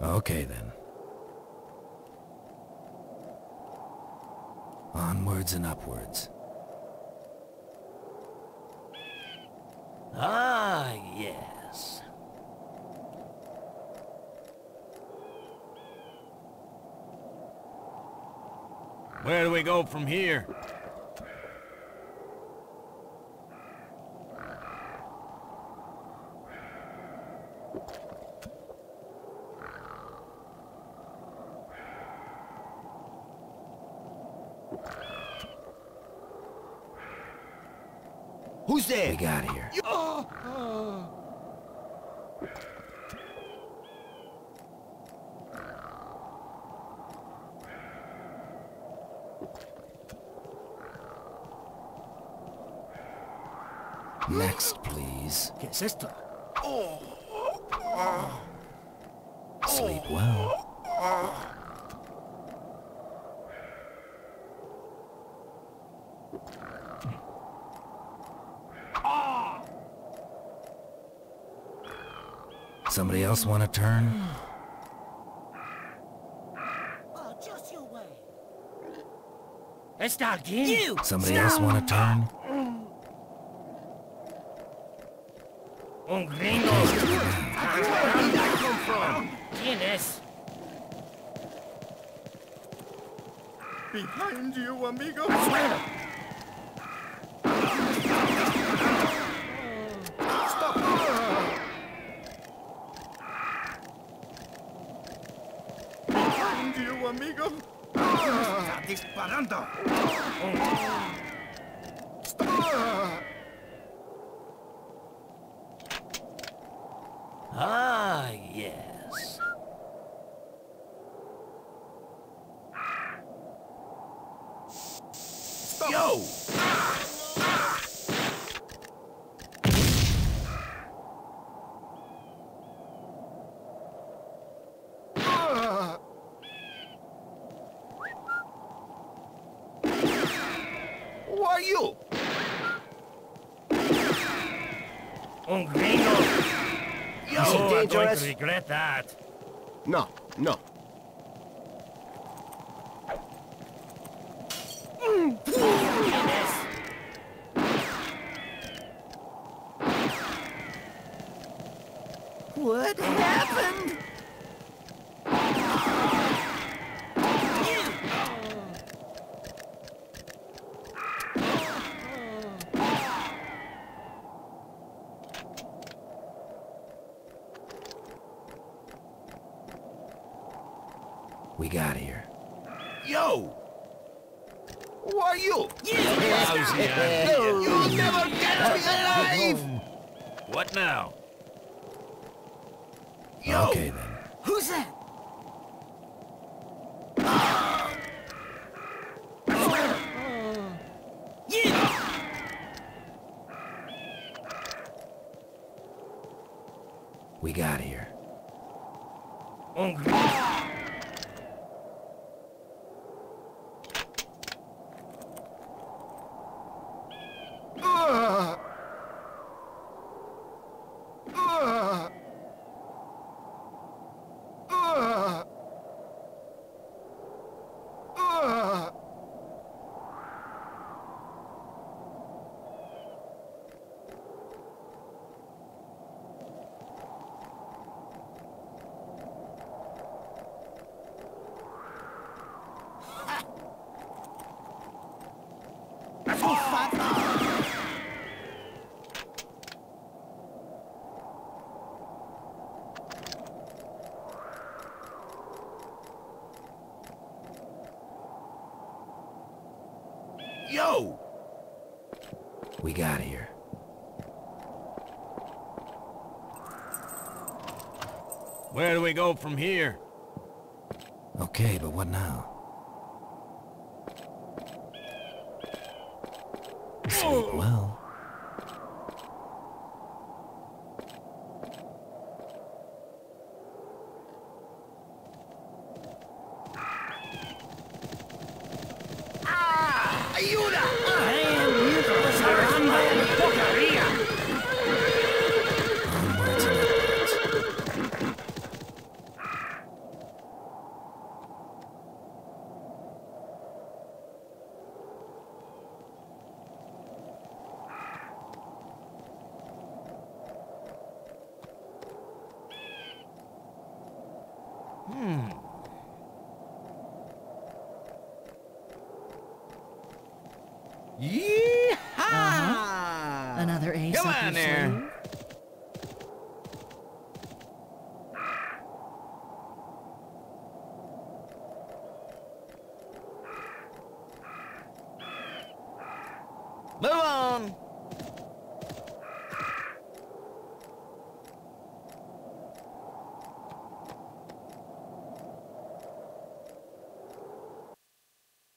Okay then. Onwards and upwards. Ah, yes. Where do we go from here? Who's there? We got here. Next, please. ¿Qué es esto? Sleep well. Somebody else want to turn? Oh, just you wait. ¿Está? You! Somebody else want to turn? Un gringo. ¿Quién es? Behind you, amigo. Behind you, amigo. Está disparando. Ah, yes. Are you? Un gringo. Yo! Oh, I'm going to regret that. No, no. What happened? We got here. Yo! Who are you? Lousy. You'll never get me alive! What now? Okay then. Who's that? We got here. Un We got here. Where do we go from here? Okay, but what now? Sleep well. ¡Ayuda! ¡Caramba! ¡Porquería! Onwards and upwards. Yeehaw! Uh-huh. Another ace Come on there. sleeve?